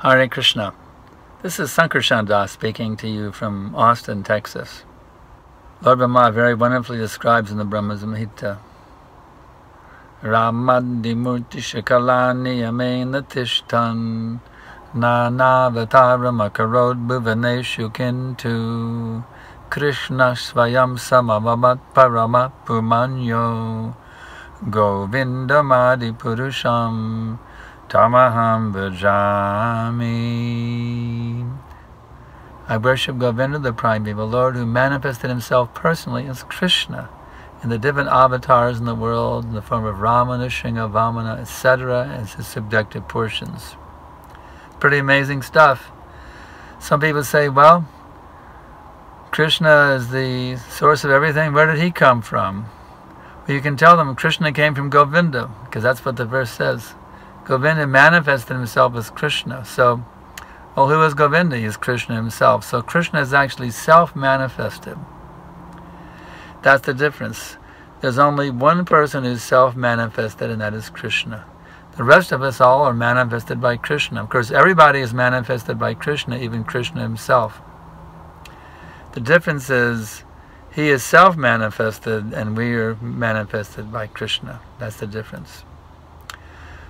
Hare Krishna. This is Sankarshan Das speaking to you from Austin, Texas. Lord Brahma very wonderfully describes in the Brahma Samhita Ramadimurti Shikalani Amena Tishtan Nanavataram Bhuvaneshu Kintu Krishna Svayam Samavamat Paramat Govindamadi Purusham Tamaham Bhajami. I worship Govinda, the primeval Lord, who manifested himself personally as Krishna in the different avatars in the world in the form of Ramana, Shinga, Vamana, etc., as his subjective portions. Pretty amazing stuff. Some people say, well, Krishna is the source of everything. Where did he come from? Well, you can tell them Krishna came from Govinda, because that's what the verse says. Govinda manifested himself as Krishna. So, well, who is Govinda? He is Krishna himself. So Krishna is actually self-manifested. That's the difference. There's only one person who's self-manifested, and that is Krishna. The rest of us all are manifested by Krishna. Of course, everybody is manifested by Krishna, even Krishna himself. The difference is he is self-manifested, and we are manifested by Krishna. That's the difference.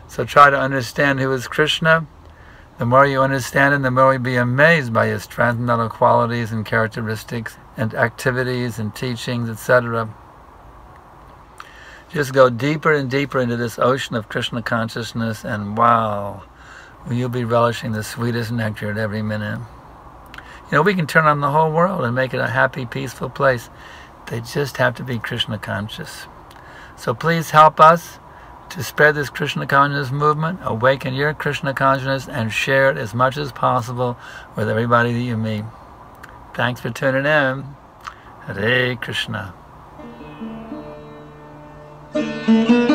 So try to understand who is Krishna. The more you understand him, the more you'll be amazed by his transcendental qualities and characteristics and activities and teachings, etc. Just go deeper and deeper into this ocean of Krishna consciousness and wow, you'll be relishing the sweetest nectar at every minute. You know, we can turn on the whole world and make it a happy, peaceful place. They just have to be Krishna conscious. So please help us to spread this Krishna consciousness movement, awaken your Krishna consciousness, and share it as much as possible with everybody that you meet. Thanks for tuning in. Hare Krishna. Thank you.